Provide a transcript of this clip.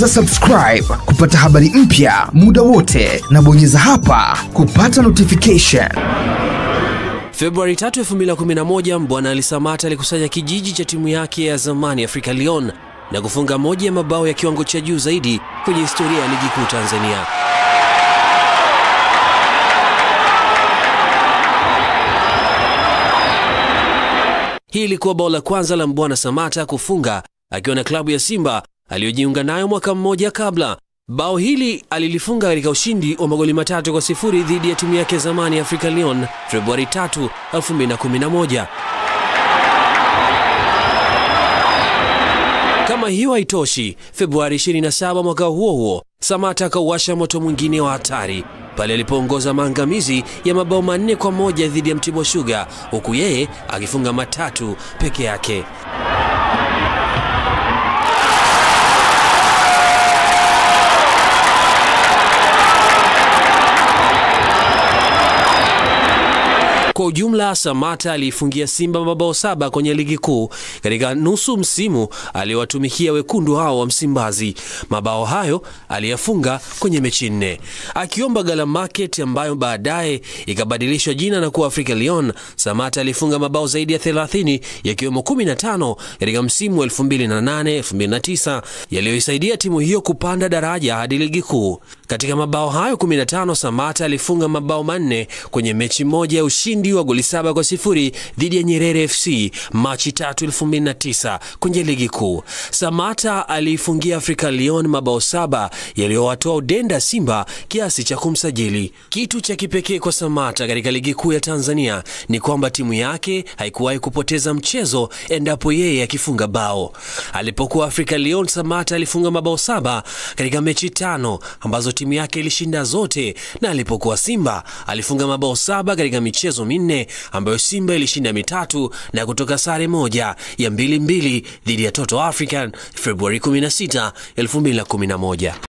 bonyeza subscribe kupata habari mpya muda wote, na bonyeza hapa kupata notification. Februari 3, 2011 Mbwana alisamata alikusanya kijiji cha timu yake ya zamani Africa Lyon na kufunga moja ya mabao ya kiwango cha juu zaidi kwenye historia ya ligi kuu Tanzania. Hii ilikuwa bao la kwanza la Mbwana Samata kufunga akiwa na klabu ya Simba aliyojiunga nayo mwaka mmoja kabla. Bao hili alilifunga katika ushindi wa magoli matatu kwa sifuri dhidi ya timu yake zamani ya Africa Lyon Februari 3, 2011. Kama hiyo haitoshi, Februari 27 mwaka huo huo, Samata akauasha moto mwingine wa hatari pale alipoongoza maangamizi ya mabao manne kwa moja dhidi ya Mtibwa Sugar, huku yeye akifunga matatu peke yake. Kwa ujumla Samata aliifungia Simba mabao saba kwenye ligi kuu katika nusu msimu aliowatumikia wekundu hao wa Msimbazi. Mabao hayo aliyafunga kwenye mechi nne. Akiomba Gala Market ambayo baadaye ikabadilishwa jina na kuwa Africa Lyon, Samata alifunga mabao zaidi ya 30 yakiwemo 15 katika msimu wa 2008-2009 yaliyoisaidia timu hiyo kupanda daraja hadi ligi kuu. Katika mabao hayo 15, Samata alifunga mabao manne kwenye mechi moja ya ushindi wa goli saba kwa sifuri dhidi ya Nyerere FC Machi 3, 2009 kwenye ligi kuu. Samata aliifungia Africa Lyon mabao saba yaliyowatoa udenda Simba kiasi cha kumsajili. Kitu cha kipekee kwa Samata katika ligi kuu ya Tanzania ni kwamba timu yake haikuwahi kupoteza mchezo endapo yeye akifunga bao. Alipokuwa Africa Lyon, Samata alifunga mabao saba katika mechi tano ambazo timu yake ilishinda zote, na alipokuwa Simba alifunga mabao saba katika michezo minne ambayo Simba ilishinda mitatu na kutoka sare moja ya mbili mbili dhidi ya Toto African Februari 16, 2011.